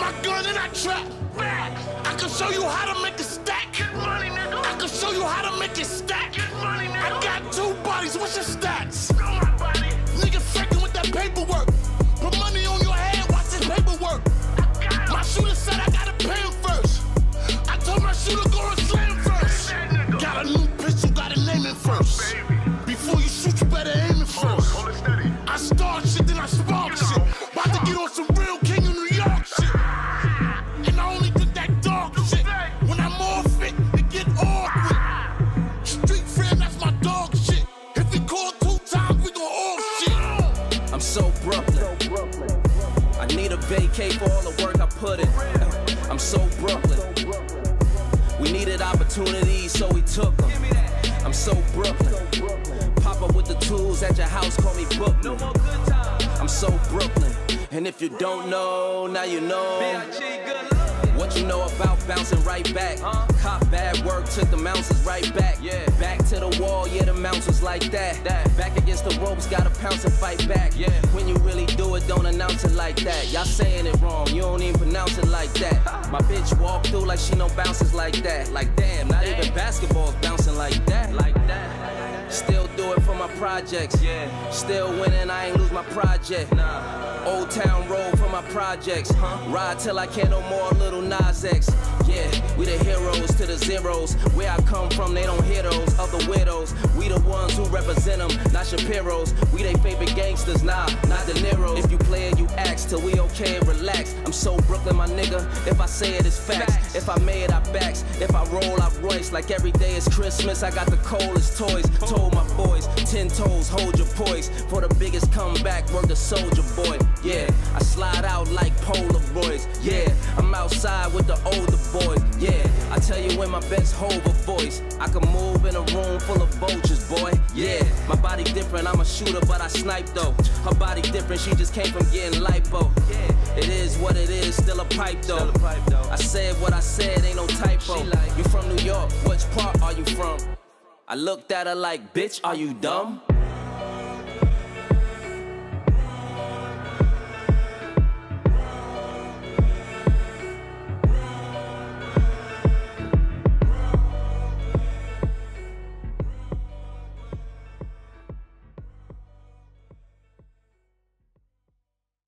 my gun and I trap. Back. I can show you how to make it stack. Get money, nigga. I can show you how to make it stack. Get money, nigga. I got two bodies. What's your stats? Vacate for all the work I put in. I'm so Brooklyn. We needed opportunities, so we took them. I'm so Brooklyn. Pop up with the tools at your house, call me Brooklyn. I'm so Brooklyn. And if you don't know, now you know. What you know about bouncing right back? Cop bad work, took the mounces right back. Yeah. Back to the wall, yeah, the mounce was like that. Back against the ropes, gotta pounce and fight back. Yeah. When you it, don't announce it like that. Y'all saying it wrong, you don't even pronounce it like that. My bitch walk through like she no bounces like that. Like damn, not even basketball's bouncing like that. Like that. Still projects. Yeah. Still winning, I ain't lose my project. Nah. Old Town Road for my projects. Huh? Ride till I can't no more, Lil Nas X. Yeah, we the heroes to the zeros. Where I come from, they don't hear those other widows. We the ones who represent them, not Shapiro's. We they favorite gangsters, nah, not the Neros. If you play it, you ask till we okay and relax. I'm so Brooklyn, my nigga. If I say it, it's facts. If I made it, I backs. If I roll, I Royce. Like every day is Christmas, I got the coldest toys. Told my boys, ten toes, hold your poise. For the biggest comeback, work the soldier boy. Yeah, I slide out like Polaroids. Yeah, I'm outside with the older boys. Yeah, I tell you when my best hover voice. I can move in a room full of vultures, boy. Yeah, my body different, I'm a shooter, but I snipe though. Her body different, she just came from getting lipo. Yeah, it is what it is, still a pipe though. I said what I said, ain't no typo. You from New York, which part are you from? I looked at her like, bitch, are you dumb?